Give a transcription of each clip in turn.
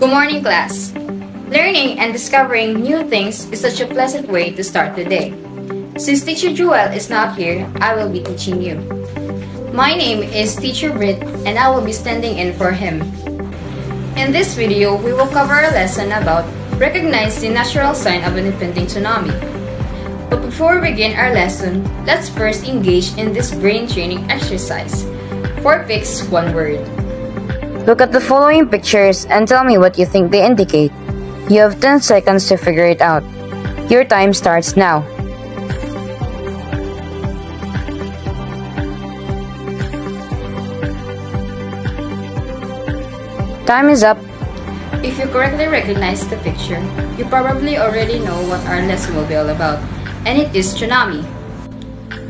Good morning, class. Learning and discovering new things is such a pleasant way to start the day. Since Teacher Joel is not here, I will be teaching you. My name is Teacher Britt and I will be standing in for him. In this video, we will cover a lesson about recognize the natural sign of an impending tsunami. But before we begin our lesson, let's first engage in this brain training exercise. Four picks, one word. Look at the following pictures and tell me what you think they indicate. You have 10 seconds to figure it out. Your time starts now. Time is up. If you correctly recognize the picture, you probably already know what our lesson will be all about, and it is tsunami.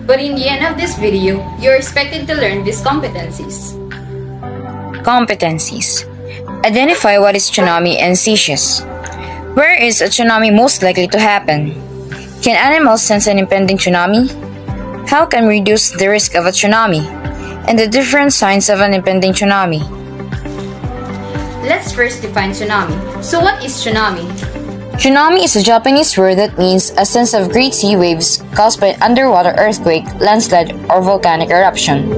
But in the end of this video, you're expected to learn these competencies. Competencies. Identify what is tsunami and seiches. Where is a tsunami most likely to happen? Can animals sense an impending tsunami? How can we reduce the risk of a tsunami? And the different signs of an impending tsunami. Let's first define tsunami. So what is tsunami? Tsunami is a Japanese word that means a sense of great sea waves caused by underwater earthquake, landslide, or volcanic eruption.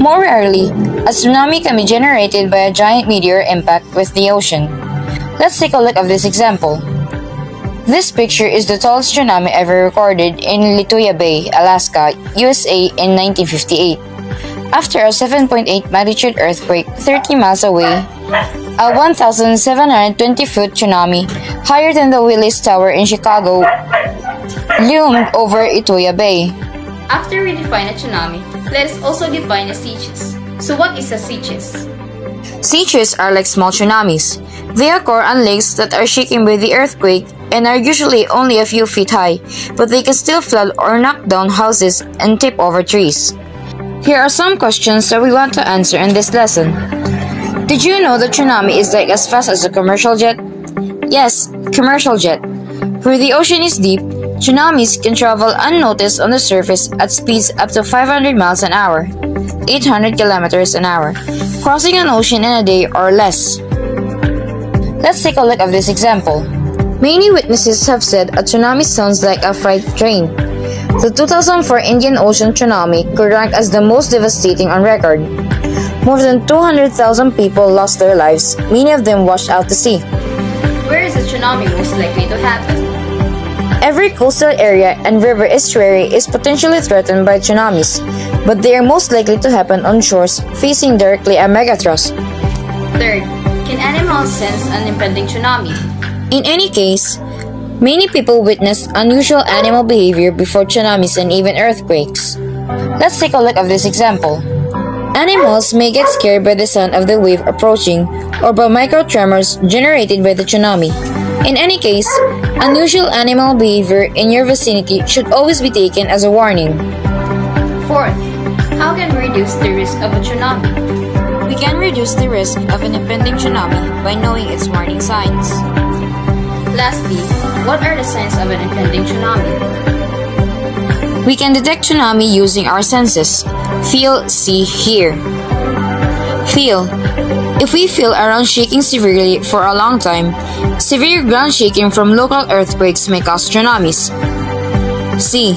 More rarely, a tsunami can be generated by a giant meteor impact with the ocean. Let's take a look at this example. This picture is the tallest tsunami ever recorded in Lituya Bay, Alaska, USA in 1958. After a 7.8 magnitude earthquake 30 miles away, a 1,720 foot tsunami, higher than the Willis Tower in Chicago, loomed over Lituya Bay. After we define a tsunami, let us also define a seiches. So what is a seaches? Seiches are like small tsunamis. They occur on lakes that are shaken by the earthquake and are usually only a few feet high, but they can still flood or knock down houses and tip over trees. Here are some questions that we want to answer in this lesson. Did you know the tsunami is like as fast as a commercial jet? Yes, commercial jet. Where the ocean is deep, tsunamis can travel unnoticed on the surface at speeds up to 500 miles an hour, 800 kilometers an hour, crossing an ocean in a day or less. Let's take a look at this example. Many witnesses have said a tsunami sounds like a freight train. The 2004 Indian Ocean tsunami could rank as the most devastating on record. More than 200,000 people lost their lives, many of them washed out to sea. Where is a tsunami most likely to happen? Every coastal area and river estuary is potentially threatened by tsunamis, but they are most likely to happen on shores facing directly a megathrust. Third, can animals sense an impending tsunami? In any case, many people witness unusual animal behavior before tsunamis and even earthquakes. Let's take a look at this example. Animals may get scared by the sound of the wave approaching or by micro tremors generated by the tsunami. In any case, unusual animal behavior in your vicinity should always be taken as a warning. Fourth, how can we reduce the risk of a tsunami? We can reduce the risk of an impending tsunami by knowing its warning signs. Lastly, what are the signs of an impending tsunami? We can detect tsunami using our senses feel, see, hear. Feel. If we feel around shaking severely for a long time, severe ground shaking from local earthquakes may cause tsunamis. See.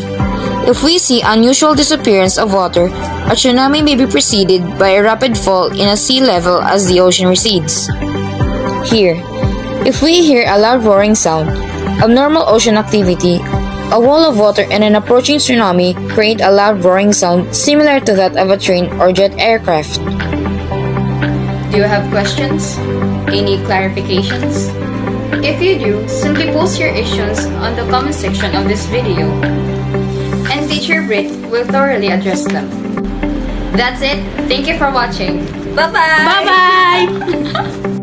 If we see unusual disappearance of water, a tsunami may be preceded by a rapid fall in a sea level as the ocean recedes. Hear. If we hear a loud roaring sound, abnormal ocean activity, a wall of water and an approaching tsunami create a loud roaring sound similar to that of a train or jet aircraft. Do you have questions? Any clarifications? If you do, simply post your issues on the comment section of this video, and Teacher Britt will thoroughly address them. That's it. Thank you for watching. Bye-bye! Bye-bye!